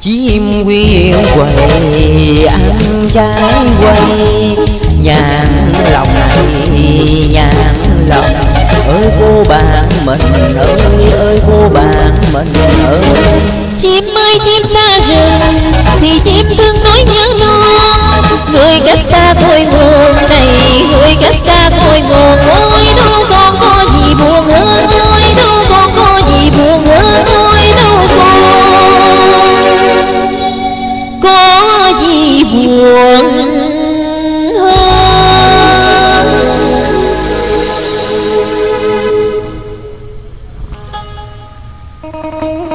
chim quyên quầy ăn trái quay nhàn lòng này nhàn lòng ơi, cô bạn mình ơi ơi, cô bạn mình ơi. Chim ơi, chim xa rừng Thì chim thương nói nhớ non Người cách xa cội nguồn này, Người cách xa cội nguồn Ôi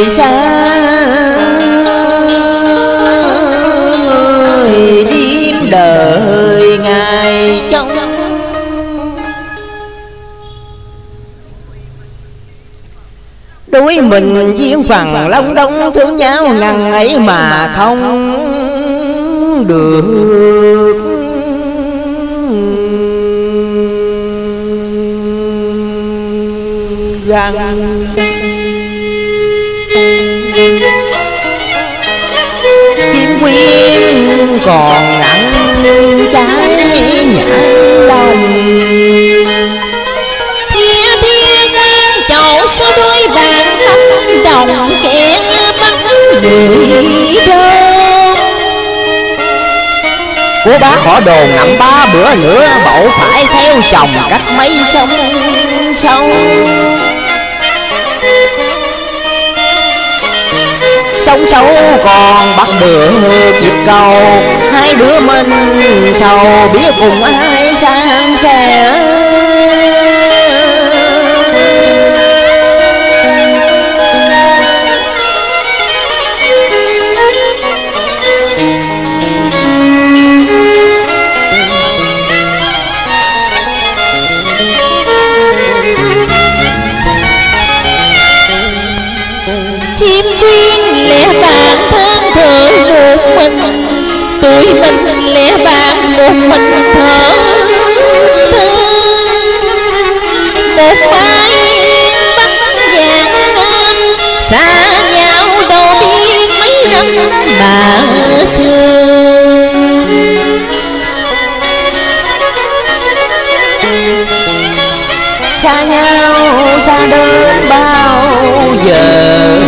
người xa người điếm đời ngày trong đuối mình diễn phần long đông thương nhau ngần ấy mà không được. Gần còn nặng trái nhãn đồng Thia thia ngang chậu sao đôi bạn lắm đồng kẻ bắt người đơn Cô bác họ đồn nằm ba bữa nữa Bậu phải theo chồng cách mấy sông sông Sông sâu còn bắt được dịp cầu Hai đứa mình sầu biết cùng ai sang sẻ? Chim quy lẽ bạn than thở một mình. tụi mình lẽ bạn một mình thở than một mái bắc vàng nam xa nhau đâu biết mấy năm mà thương. Xa nhau xa đến bao giờ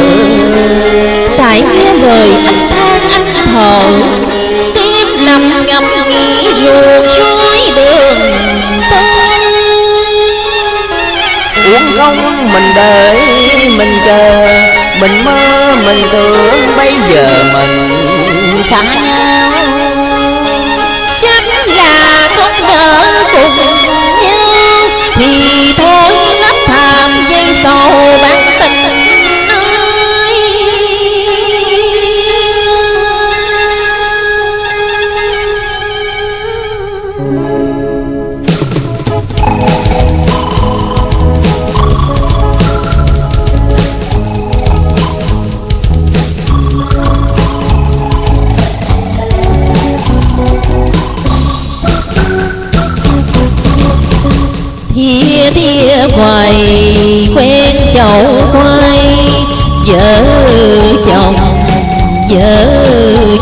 mình đợi mình chờ. Mình mơ, mình tưởng bây giờ mình xa chắc là không đỡ cùng nhau, thì thôi lấp thàm dây sầu bán tình thia quầy quen chậu quay. Vợ chồng vợ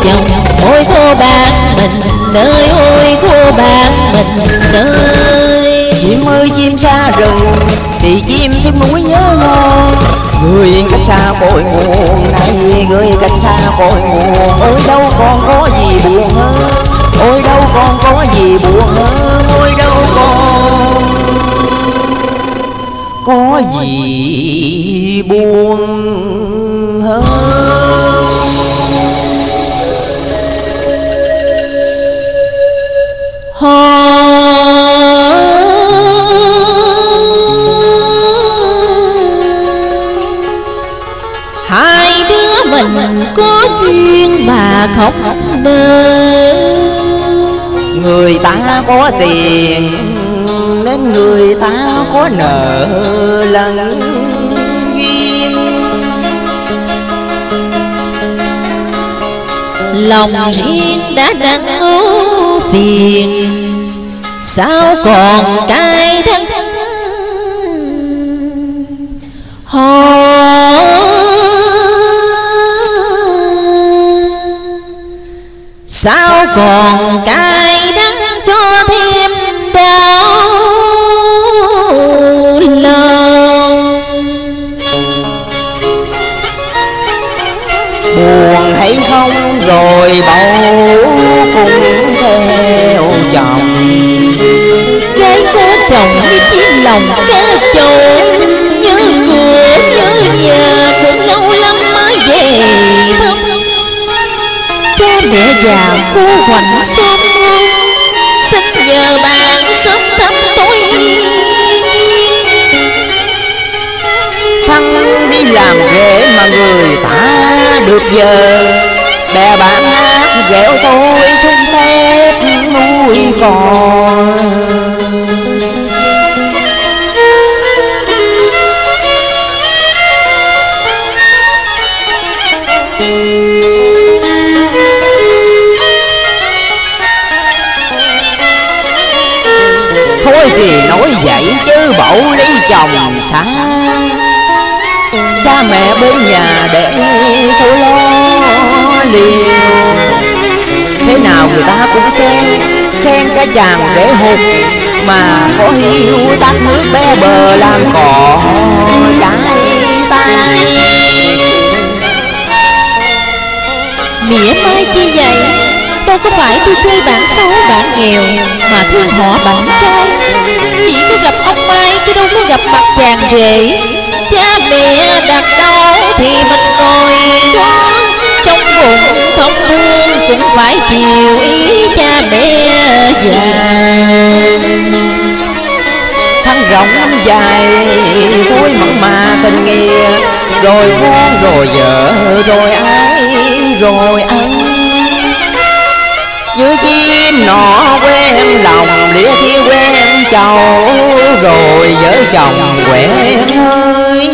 chồng. Ôi cô bạn mình nơi, ôi cô bạn mình nơi. Chim ơi, chim xa rừng, thì chim thức núi nhớ ngon người cách xa cội nguồn này, người cách xa cội nguồn. Ôi đâu còn có gì buồn hơn, ôi đâu còn có gì buồn hơn. Ôi đâu có gì buồn hơn hai đứa mình có duyên mà khóc đơn. người ta có tiền người ta có nợ lần duyên. Lòng riêng đã đặng ưu phiền. Sao còn cay đắng? họ sao còn cay buồn hay không? Rồi bầu cũng theo chồng. Gái có chồng như chiếc lòng cá chồng. Nhớ cửa, nhớ nhà cũng lâu lắm mới về thăm. Cha mẹ già cô hoành xóm xin nhờ bạn sớm thăm tôi thăng đi làm ghế mà người ta được giờ bè bạn hát dẻo tôi xuống thép nuôi cò. thôi thì nói vậy chứ bậu lấy chồng xa mẹ bên nhà để tôi lo liều thế nào người ta cũng khen khen cái chàng để hụt, mà có hiu tắt nước bé bờ làm cỏ trái tay mỉa mai chi vậy? Đâu có phải tôi chơi bản xấu bản nghèo, mà thương họ bản trai. Chỉ có gặp ông mai chứ đâu có gặp mặt chàng rể. Cha mẹ đặt đâu thì mình ngồi đó. Trong bụng không thương cũng phải chiều ý cha mẹ già. Thân rộng năm dài tôi mặn mà tình nghĩa. Rồi con rồi vợ, rồi ai, rồi anh. Như chim nọ quen lòng, lĩa khi quen chầu rồi vợ chồng quen hơi